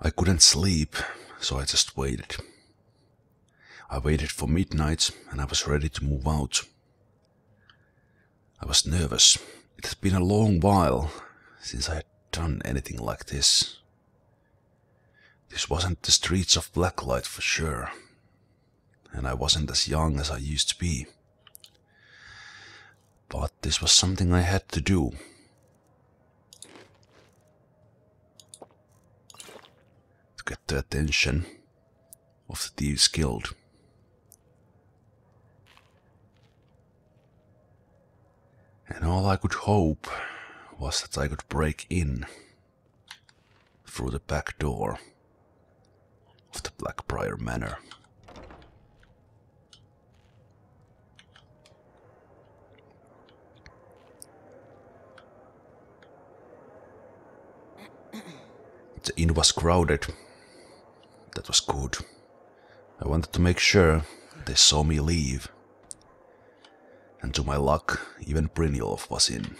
I couldn't sleep, so I just waited. I waited for midnight and I was ready to move out. I was nervous. It had been a long while since I had done anything like this. This wasn't the streets of Blacklight for sure, and I wasn't as young as I used to be. But this was something I had to do. Get the attention of the Thieves Guild. And all I could hope was that I could break in through the back door of the Blackbriar Manor. The inn was crowded. That was good. I wanted to make sure they saw me leave. And to my luck, even Brynjolf was in.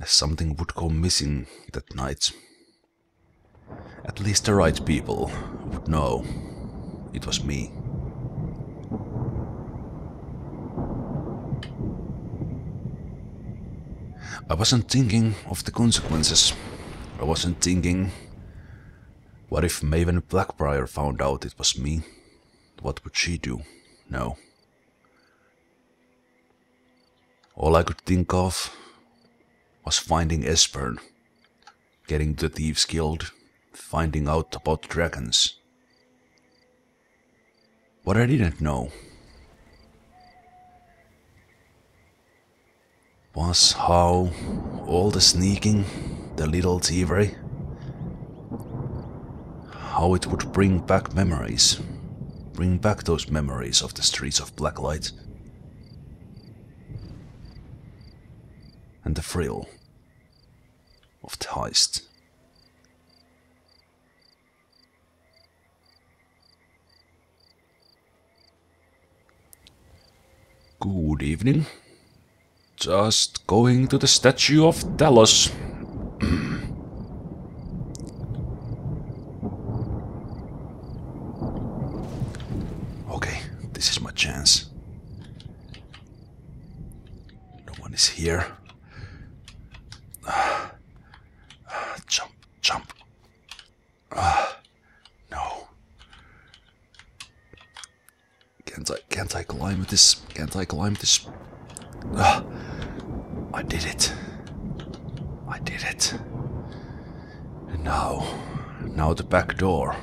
As something would go missing that night. At least the right people would know it was me. I wasn't thinking of the consequences. I wasn't thinking, what if Maven Blackbriar found out it was me? What would she do? No. All I could think of was finding Esbern, getting the Thieves Guild, finding out about the dragons. What I didn't know was how all the sneaking, the little thievery, how it would bring back memories, bring back those memories of the streets of Blacklight. And the thrill of the heist. Good evening. Just going to the statue of Talos. okay, this is my chance. No one is here. jump, jump. Ah, no. Can't I, can't I climb this? Can't I climb this? Ah, I did it. I did it. And now, now the back door.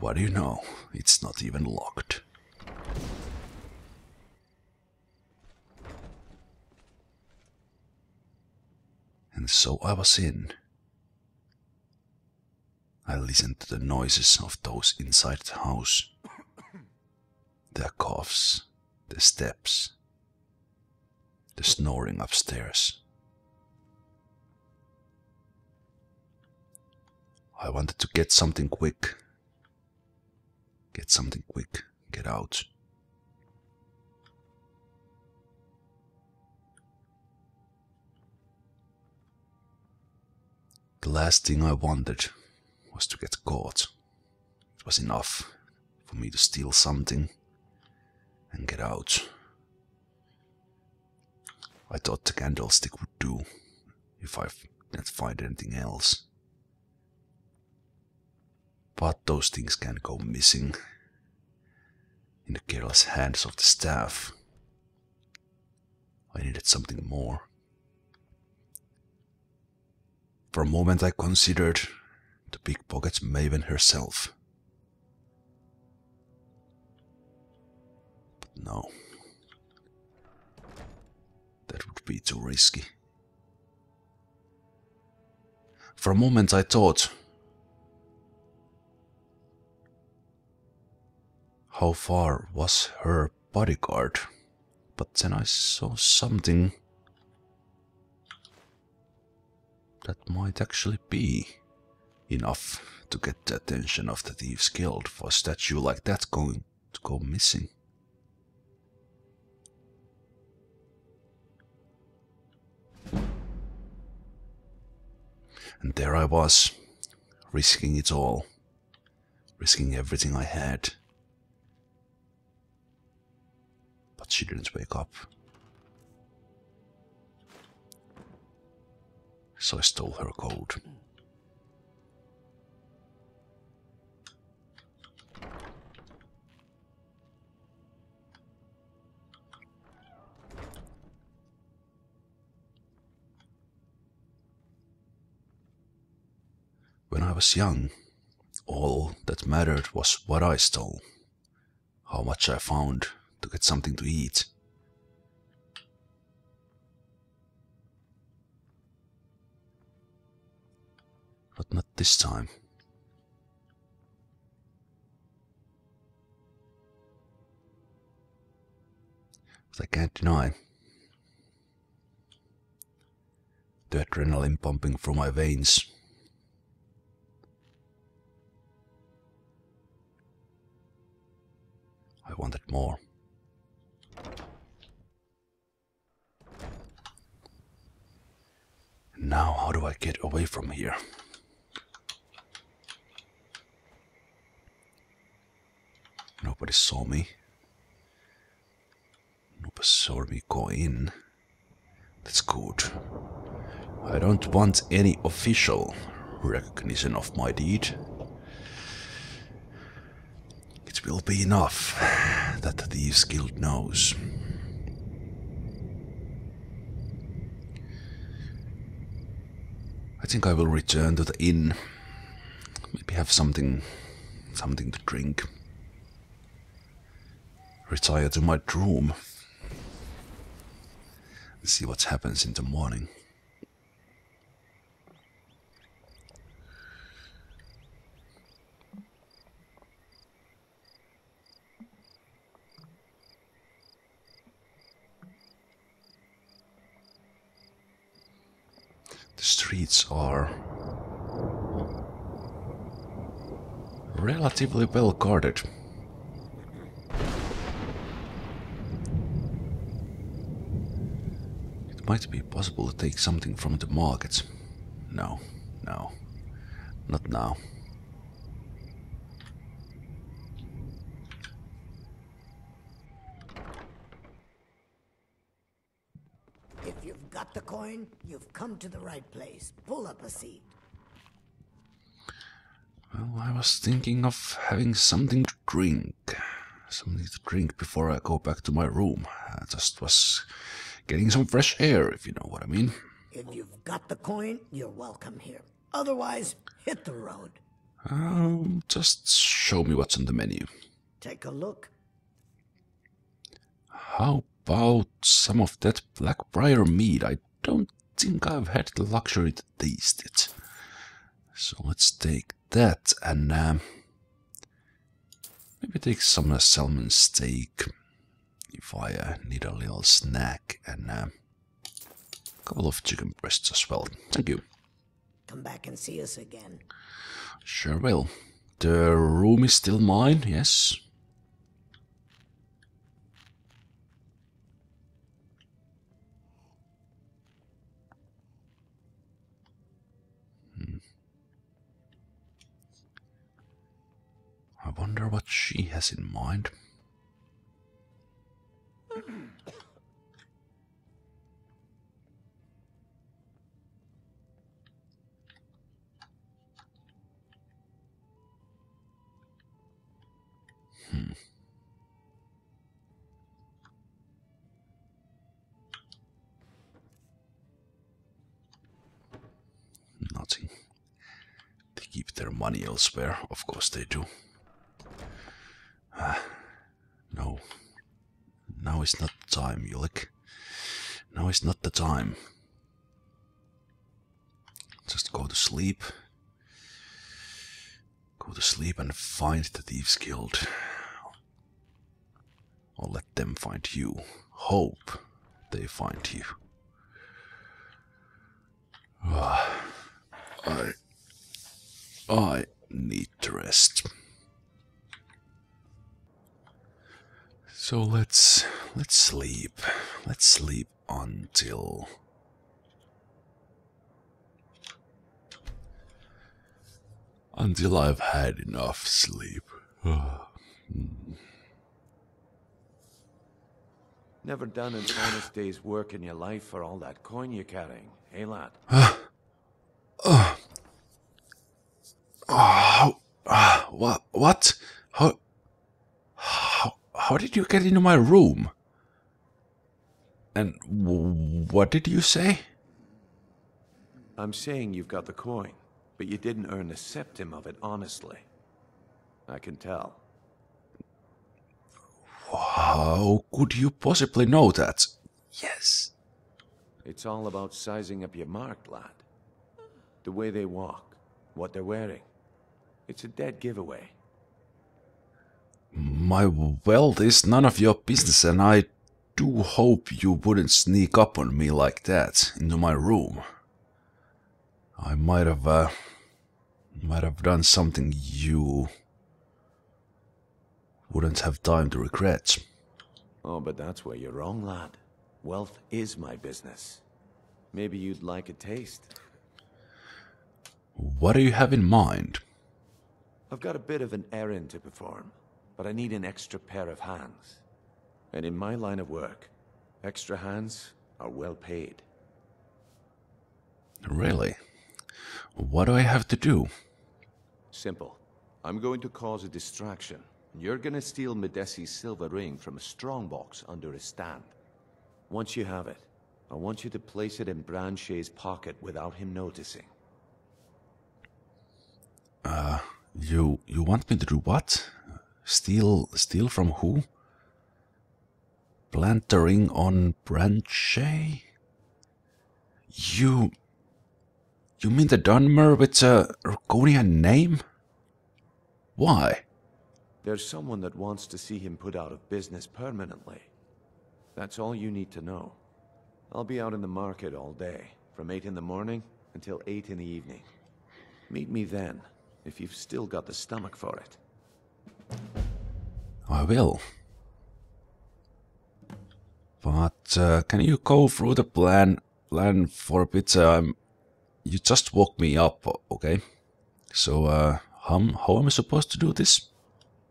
What do you know? It's not even locked. And so I was in. I listened to the noises of those inside the house. Their coughs, the steps, the snoring upstairs. I wanted to get something quick. Get something quick, get out. The last thing I wanted was to get caught. It was enough for me to steal something and get out. I thought the candlestick would do if I didn't find anything else. But those things can go missing in the careless hands of the staff. I needed something more. For a moment, I considered the pickpocket maven herself. But no. That would be too risky. For a moment, I thought how far was her bodyguard, but then I saw something that might actually be enough to get the attention of the Thieves Guild for a statue like that going to go missing. And there I was, risking it all, risking everything I had. But she didn't wake up. So I stole her code. When I was young, all that mattered was what I stole, how much I found to get something to eat. But not this time. But I can't deny the adrenaline pumping through my veins I wanted more. Now, how do I get away from here? Nobody saw me. Nobody saw me go in. That's good. I don't want any official recognition of my deed. It will be enough that the Guild knows. I think I will return to the inn. Maybe have something something to drink. Retire to my room. And see what happens in the morning. Streets are relatively well guarded. It might be possible to take something from the market. No, no, not now. If you've you've come to the right place. Pull up a seat. Well, I was thinking of having something to drink. Something to drink before I go back to my room. I just was getting some fresh air, if you know what I mean. If you've got the coin, you're welcome here. Otherwise, hit the road. Um, just show me what's on the menu. Take a look. How about some of that Blackbriar meat? I don't think I've had the luxury to taste it. So let's take that and um, maybe take some uh, salmon steak if I uh, need a little snack and uh, a couple of chicken breasts as well. Thank you. Come back and see us again. Sure will. The room is still mine, yes. Wonder what she has in mind. Hmm. Nothing. They keep their money elsewhere. Of course they do. Ah, no. Now is not the time, Ulik. Now is not the time. Just go to sleep. Go to sleep and find the Thieves Guild. Or let them find you. Hope they find you. Ah, I I need to rest. So let's let's sleep. Let's sleep until until I've had enough sleep. Never done an honest day's work in your life for all that coin you're carrying, eh, lad? Oh, uh, what? What? How, how? How did you get into my room? And w- what did you say? I'm saying you've got the coin, but you didn't earn a septim of it honestly. I can tell. How could you possibly know that? Yes. It's all about sizing up your mark, lad. The way they walk, what they're wearing. It's a dead giveaway. My wealth is none of your business, and I do hope you wouldn't sneak up on me like that into my room. I might have, uh, might have done something you wouldn't have time to regret. Oh, but that's where you're wrong, lad. Wealth is my business. Maybe you'd like a taste. What do you have in mind? I've got a bit of an errand to perform, but I need an extra pair of hands. And in my line of work, extra hands are well paid. Really? What do I have to do? Simple. I'm going to cause a distraction. And you're gonna steal Madesi's silver ring from a strongbox under a stand. Once you have it, I want you to place it in Brand-Shei's pocket without him noticing. Uh, you you want me to do what? Steal steal from who? Plant the ring on Brand-Shei? You you mean the Dunmer with uh, a Argonian name? Why? There's someone that wants to see him put out of business permanently. That's all you need to know. I'll be out in the market all day, from 8 in the morning until 8 in the evening. Meet me then, if you've still got the stomach for it. I will. But uh, can you go through the plan plan for a bit? Um, you just woke me up, okay? So uh, how how am I supposed to do this?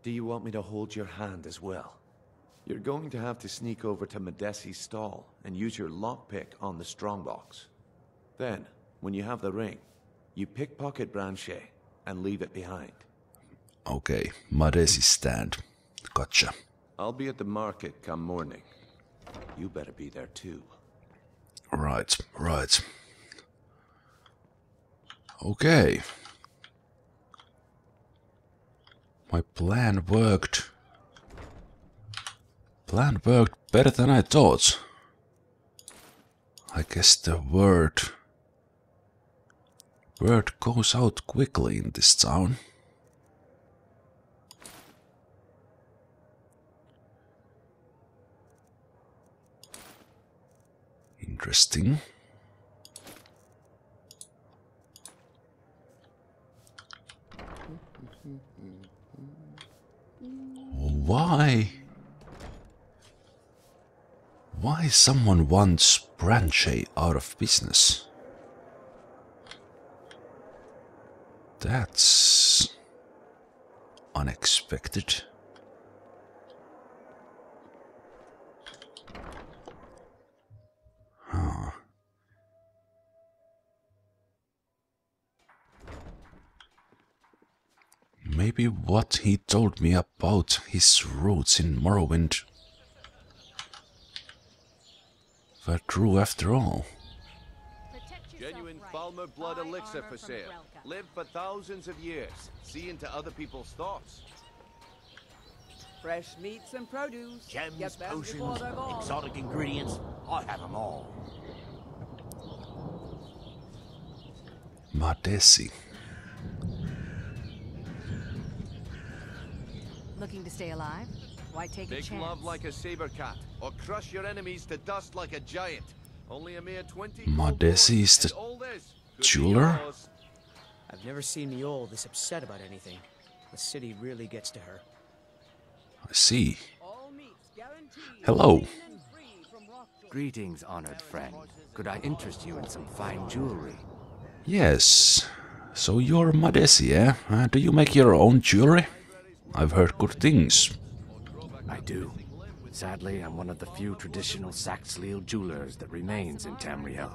Do you want me to hold your hand as well? You're going to have to sneak over to Madesi's stall and use your lockpick on the strongbox. Then, when you have the ring, you pickpocket Brand-Shei and leave it behind. Okay, Madesi stand. Gotcha. I'll be at the market come morning. You better be there too. Right, right. Okay. My plan worked. Plan worked better than I thought. I guess the word word goes out quickly in this town. Interesting. Why? Why someone wants Brand-Shei out of business? That's unexpected. Maybe what he told me about his roots in Morrowind were true after all. Genuine Falmer blood elixir for sale. Live for thousands of years. See into other people's thoughts. Fresh meats and produce. Gems, potions, before they're gone. exotic ingredients. I have them all. Madesi. Looking to stay alive? Why take a Make chance? love like a saber cat, or crush your enemies to dust like a giant. Only a mere 20 Madesi is the all this jeweler? I've never seen Mjoll this upset about anything. The city really gets to her. I see. Hello. Greetings, honored friend. Could I interest you in some fine jewelry? Yes. So you're Madesi, eh? Uh, do you make your own jewelry? I've heard good things. I do. Sadly, I'm one of the few traditional Saxhleel jewelers that remains in Tamriel.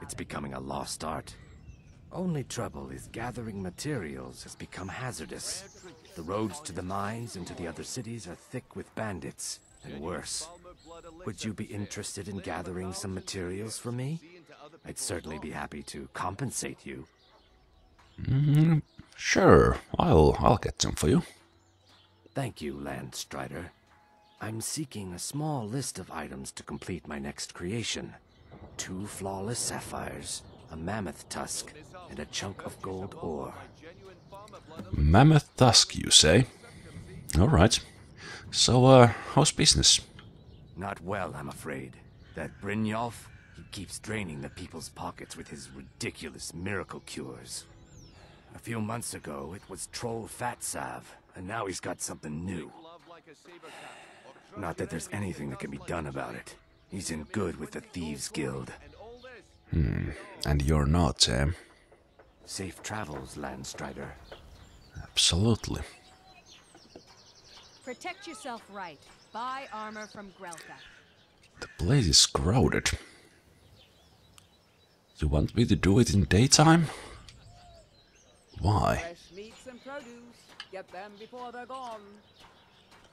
It's becoming a lost art. Only trouble is gathering materials has become hazardous. The roads to the mines and to the other cities are thick with bandits, and worse. Would you be interested in gathering some materials for me? I'd certainly be happy to compensate you. Mm, sure, I'll I'll get some for you. Thank you, Landstrider. I'm seeking a small list of items to complete my next creation. Two flawless sapphires, a mammoth tusk, and a chunk of gold ore. Mammoth tusk, you say? All right. So, uh, how's business? Not well, I'm afraid. That Brynjolf, he keeps draining the people's pockets with his ridiculous miracle cures. A few months ago, it was Troll Fat Salve, and now he's got something new. Not that there's anything that can be done about it. He's in good with the Thieves Guild. Hmm. And you're not, eh? Safe travels, Landstrider. Absolutely. Protect yourself right. Buy armor from Grelka. The place is crowded. You want me to do it in daytime? Why? Fresh meats and produce. Get them before they're gone.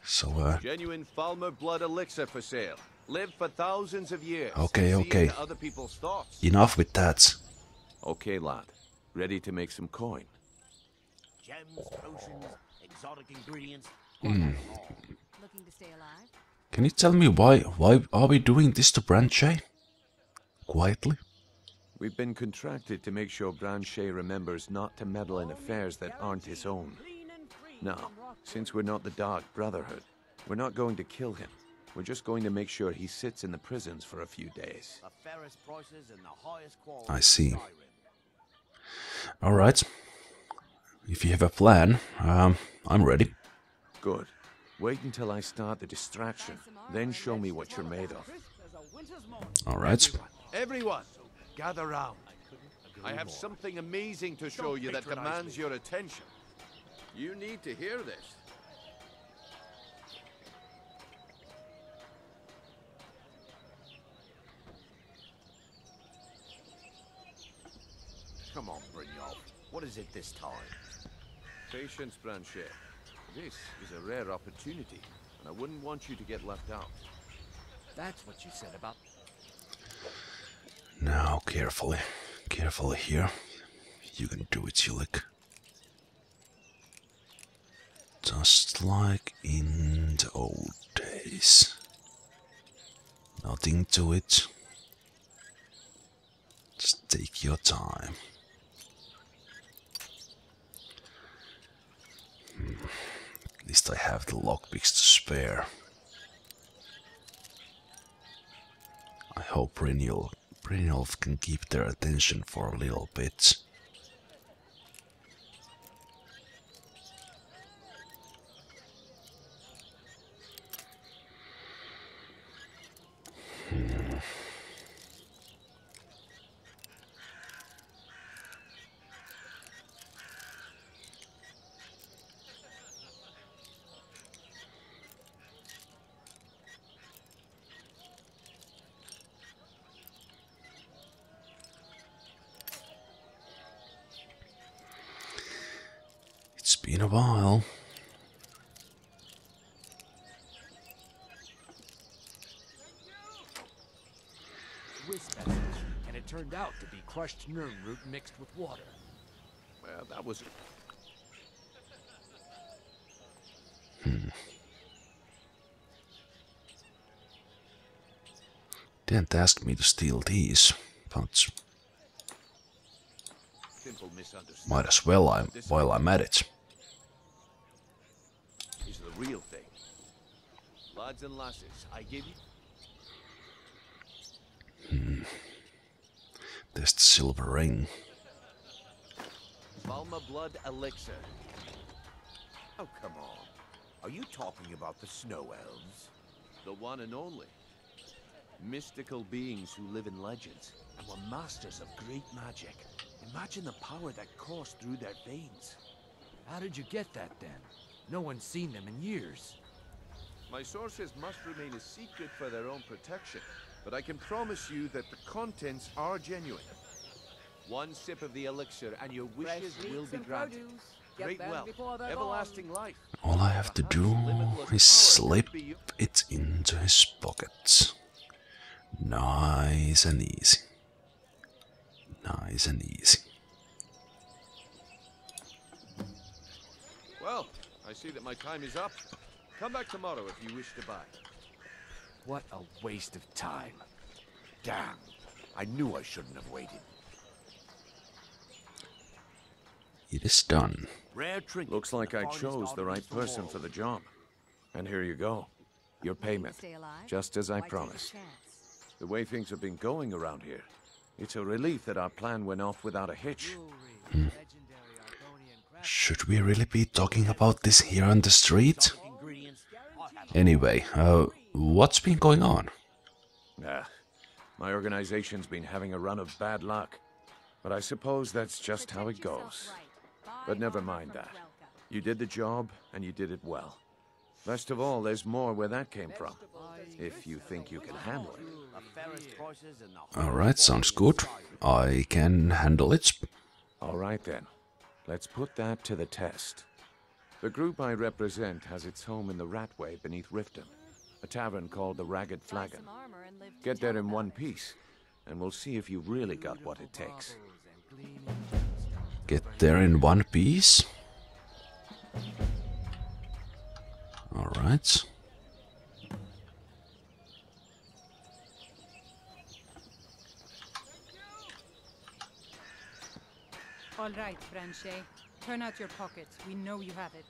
So, uh, Genuine Falmer blood elixir for sale. Live for thousands of years. Okay, okay. other people's thoughts. enough with that. Okay, lad. Ready to make some coin. Gems, potions, exotic ingredients. Hmm. Looking to stay alive? Can you tell me why why are we doing this to Brand-Shei? Quietly? We've been contracted to make sure Brand-Shei remembers not to meddle in affairs that aren't his own. Now, since we're not the Dark Brotherhood, we're not going to kill him. We're just going to make sure he sits in the prisons for a few days. The fairest prices and the highest quality. I see. Alright. If you have a plan, um, I'm ready. Good. Wait until I start the distraction, then show me what you're made of. Alright. Everyone, gather round. I have something amazing to show you that demands your attention. You need to hear this. Come on, Brynjolf. What is it this time? Patience, Brand-Shei. This is a rare opportunity, and I wouldn't want you to get left out. That's what you said about Now, carefully. Carefully here. You can do it, Ulik. Just like in the old days. Nothing to it. Just take your time. Hmm. At least I have the lockpicks to spare. I hope Brynjolf, Brynjolf can keep their attention for a little bit. Been a while. And it turned out to be crushed nirn root mixed with water. Well, that was Hmm. Didn't ask me to steal these, but simple misunderstanding. might as well I'm, while I'm at it. Real thing. Lads and lasses, I give you Hmm. The silver ring. Falmer Blood Elixir. Oh, come on. Are you talking about the Snow Elves? The one and only. Mystical beings who live in legends and were masters of great magic. Imagine the power that coursed through their veins. How did you get that then? No one's seen them in years. My sources must remain a secret for their own protection, but I can promise you that the contents are genuine. One sip of the elixir and your wishes Fresh will be granted. produce. Great wealth, before they're everlasting life. All I have to do is slip it into his pocket. Nice and easy. Nice and easy. Well, I see that my time is up. Come back tomorrow if you wish to buy. What a waste of time. Damn. I knew I shouldn't have waited. It is done. Rare trinket. Looks like I chose the right person all. for the job. And here you go. Your payment. Stay alive? Just as I Why promised. The way things have been going around here, it's a relief that our plan went off without a hitch. Should we really be talking about this here on the street? Anyway, uh, what's been going on? Nah, my organization's been having a run of bad luck. But I suppose that's just how it goes. But never mind that. You did the job, and you did it well. Best of all, there's more where that came from. If you think you can handle it. Alright, sounds good. I can handle it. All right then. Let's put that to the test. The group I represent has its home in the Ratway beneath Riften, a tavern called the Ragged Flagon. Get there in one piece, and we'll see if you've really got what it takes. Get there in one piece. Alright. All right, Brand-Shei. Turn out your pockets. We know you have it.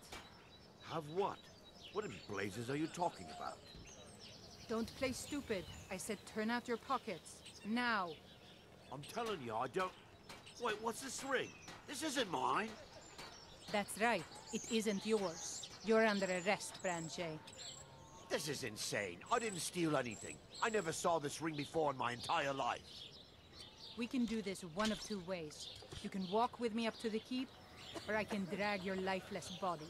Have what? What in blazes are you talking about? Don't play stupid. I said turn out your pockets. Now. I'm telling you, I don't... Wait, what's this ring? This isn't mine. That's right. It isn't yours. You're under arrest, Brand-Shei. This is insane. I didn't steal anything. I never saw this ring before in my entire life. We can do this one of two ways. You can walk with me up to the keep, or I can drag your lifeless body.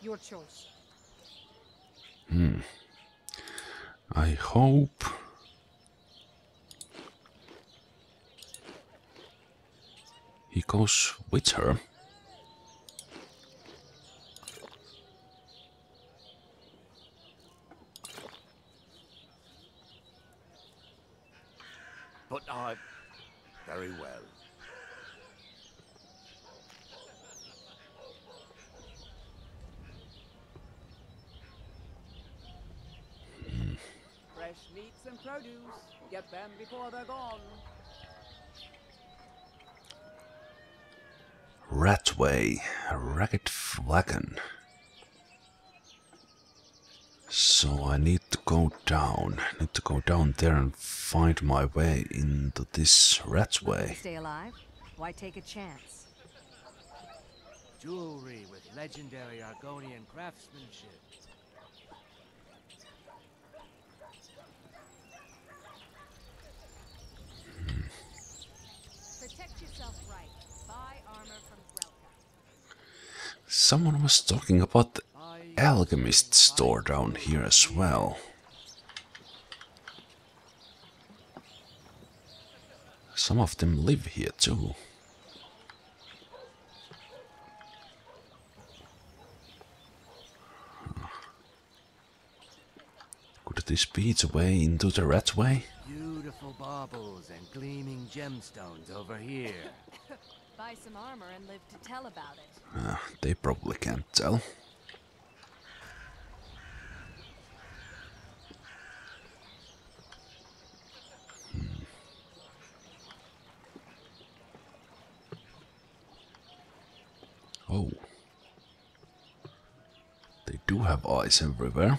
Your choice. Hmm. I hope. He goes with her. But I... Very well. Fresh meats and produce. Get them before they're gone. Ratway, Ragged Flagon. So I need to go down. I need to go down there and find my way into this Ratway. Stay alive? Why take a chance? Jewelry with legendary Argonian craftsmanship. Protect yourself right. Buy armor from Grelka. Someone was talking about the alchemist store down here as well. Some of them live here too. Could this be the way into the Ratway? Beautiful baubles and gleaming gemstones over here. Buy some armor and live to tell about it. Uh, they probably can't tell. Hmm. Oh. They do have eyes everywhere.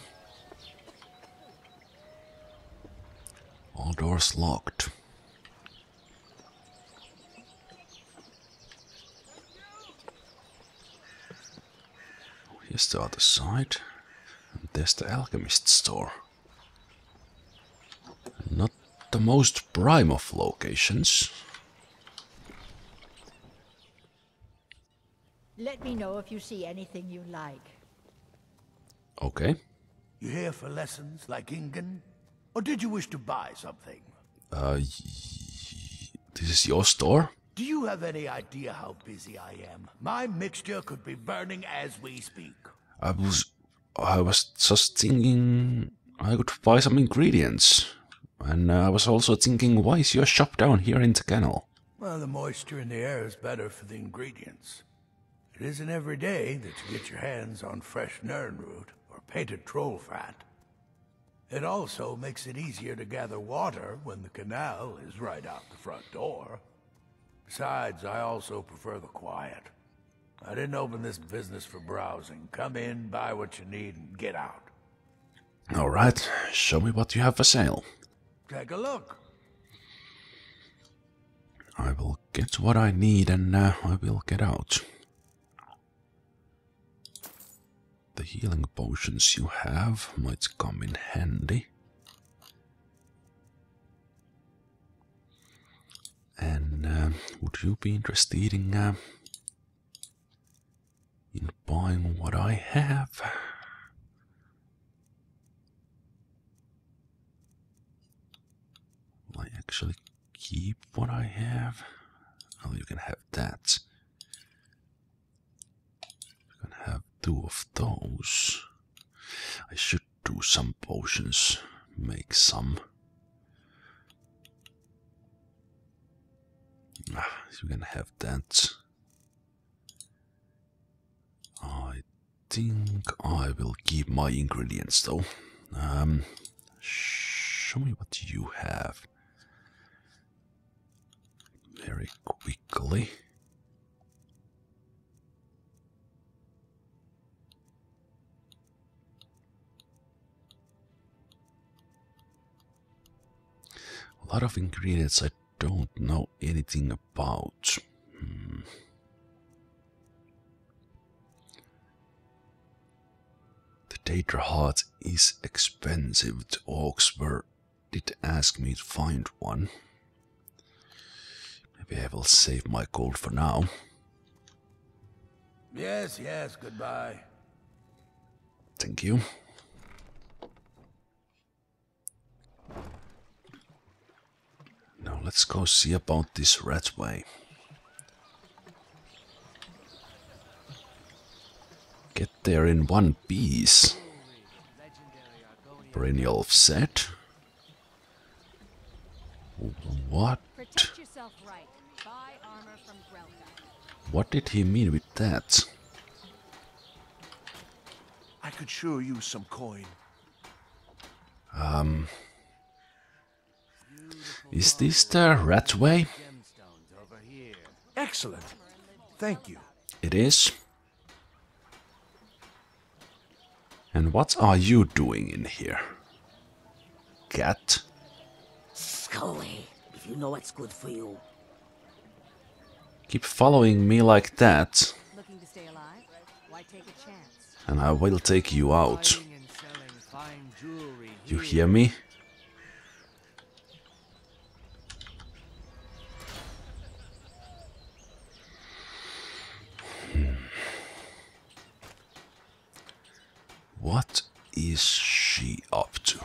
Doors locked. Oh, here's the other side. And there's the alchemist store. Not the most prime of locations. Let me know if you see anything you like. Okay. You here for lessons like Ingun? Or did you wish to buy something? Uh, this is your store? Do you have any idea how busy I am? My mixture could be burning as we speak. I was, I was just thinking I could buy some ingredients, and uh, I was also thinking, why is your shop down here in the canal? Well, the moisture in the air is better for the ingredients. It isn't every day that you get your hands on fresh Nirnroot or painted troll fat. It also makes it easier to gather water when the canal is right out the front door. Besides, I also prefer the quiet. I didn't open this business for browsing. Come in, buy what you need, and get out. Alright, show me what you have for sale. Take a look. I will get what I need and uh, I will get out. The healing potions you have might come in handy. And uh, would you be interested in, uh, in buying what I have? Will I actually keep what I have? Oh, you can have that. You can have two of those. I should do some potions, make some. Ah, you can have that. I think I will keep my ingredients though. Um, show me what you have very quickly. Lot of ingredients I don't know anything about. Hmm. The Daedra heart is expensive. The orcs were did ask me to find one. Maybe I will save my gold for now. Yes, yes, goodbye. Thank you. Let's go see about this ratway. Get there in one piece. Perennial set. What? Right. Buy armor from Grelka. What did he mean with that? I could sure use some coin. Um. Is this the right ratway? Excellent. Thank you. It is. And what are you doing in here? Cat? Scully, if you know what's good for you. Keep following me like that, Looking to stay alive? Why take a chance? and I will take you out. You hear me? Hmm. What is she up to?